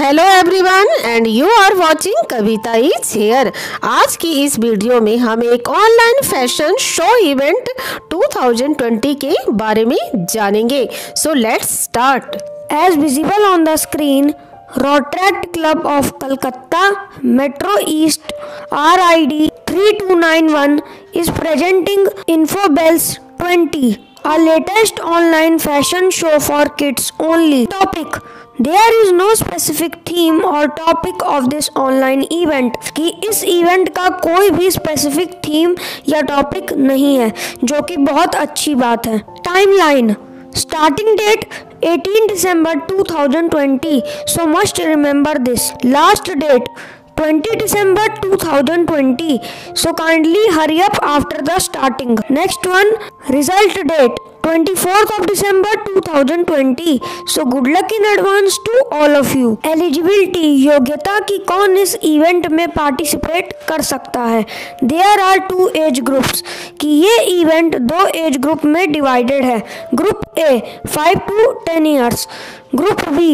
Hello everyone and you are watching Kavita is here आज की इस वीडियो में हम एक ऑनलाइन फ़ैशन शो इवेंट 2020 के बारे में जानेंगे। So let's start as visible on the screen Rotaract club of Calcutta metro east R I D three two nine one is presenting InfoBells twenty a latest online fashion show for kids only. Topic There is no specific theme or topic of this online event कि इस event का कोई भी specific theme या topic नहीं है जो कि बहुत अच्छी बात है timeline Starting date 18 December 2020. So must remember this. Last date 20 December 2020. So kindly hurry up after the starting. Next one result date 24th of December 2020. So good luck in advance to all of you. Eligibility योग्यता की कौन इस event में participate कर सकता है there are two age groups कि ये इवेंट दो एज ग्रुप में डिवाइडेड है group A 5 to 10 years group B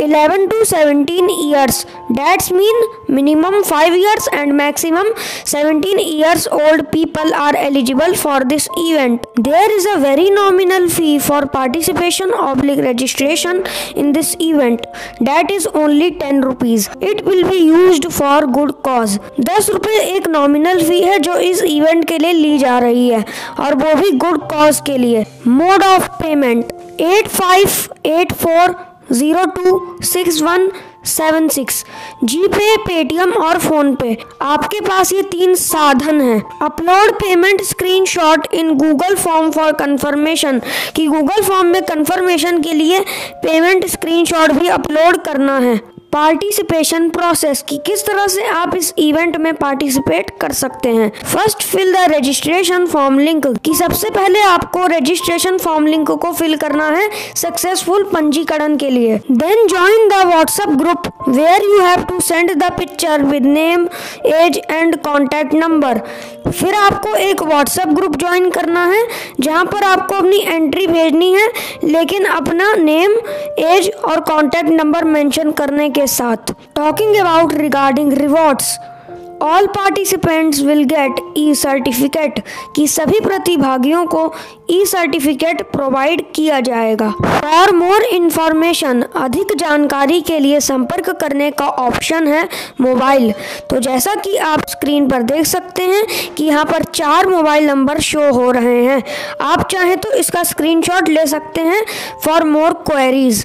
11 to 17 years that's mean minimum 5 years and maximum 17 years old people are eligible for this event there is a very nominal fee for participation oblique registration in this event that is only 10 rupees it will be used for good cause 10 रुपए एक nominal fee है जो इस event के लिए ली जा रही है और वो भी गुड कॉज के लिए mode of payment eight five eight four zero two six one seven six. G pay Paytm और फ़ोन पे आपके पास ये तीन साधन हैं। Upload payment screenshot in Google form for confirmation कि गूगल फॉर्म में कंफर्मेशन के लिए पेमेंट स्क्रीनशॉट भी अपलोड करना है। पार्टिसिपेशन प्रोसेस कि किस तरह से आप इस इवेंट में पार्टिसिपेट कर सकते हैं? First, fill the registration form link कि सबसे पहले आपको रजिस्ट्रेशन फॉर्म लिंक को फिल करना है सक्सेसफुल पंजीकरण के लिए। Then join the WhatsApp group where you have to send the picture with name age and contact number फिर आपको एक व्हाट्सएप ग्रुप ज्वाइन करना है, जहाँ पर आपको अपनी एंट्री भेजनी है, लेकिन अपना नेम एज और कॉन्टैक्ट नंबर मेंशन करने के साथ। Talking about regarding rewards all participants will get e certificate कि सभी प्रतिभागियों को ई सर्टिफिकेट प्रोवाइड किया जाएगा। फॉर मोर इन्फॉर्मेशन अधिक जानकारी के लिए संपर्क करने का ऑप्शन है मोबाइल तो जैसा कि आप स्क्रीन पर देख सकते हैं कि यहाँ पर चार मोबाइल नंबर शो हो रहे हैं। आप चाहें तो इसका स्क्रीनशॉट ले सकते हैं फॉर मोर क्वेरीज